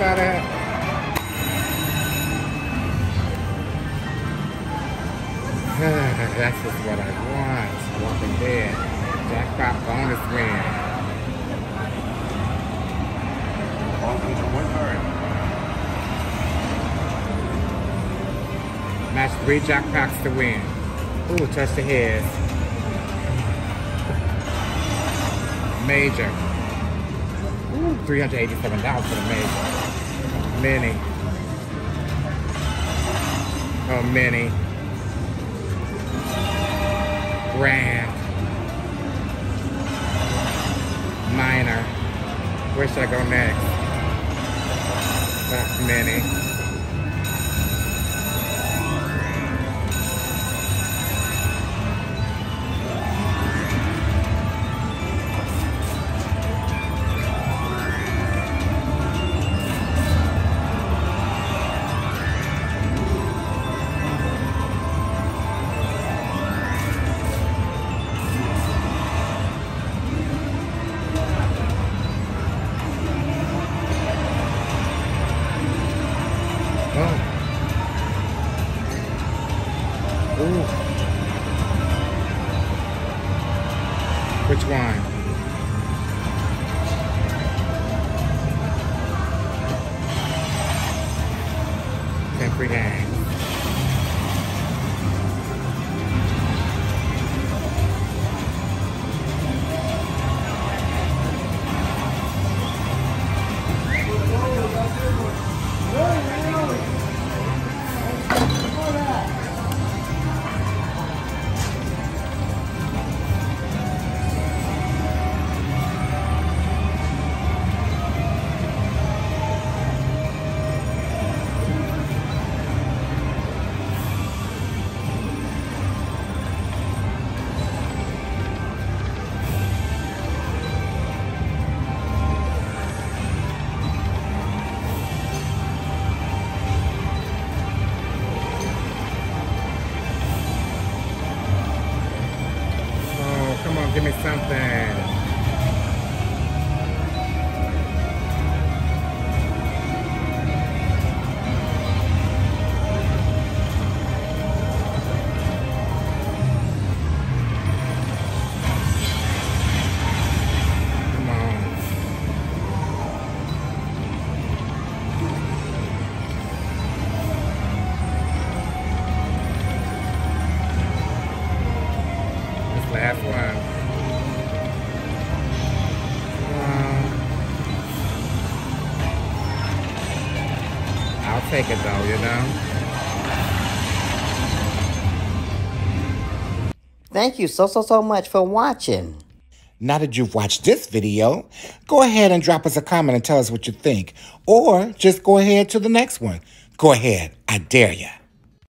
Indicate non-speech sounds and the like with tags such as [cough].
[sighs] That's just what I want. Walking Dead. Jackpot bonus win. Match three jackpots to win. Ooh, touch the head. Major. Ooh, $387 for the major. Mini. Oh, mini. Grand. Minor. Where should I go next? Ooh. Which one? Temporary. Give me something. last one. Take it though, you know? Thank you so, so, so much for watching. Now that you've watched this video, go ahead and drop us a comment and tell us what you think. Or just go ahead to the next one. Go ahead. I dare you.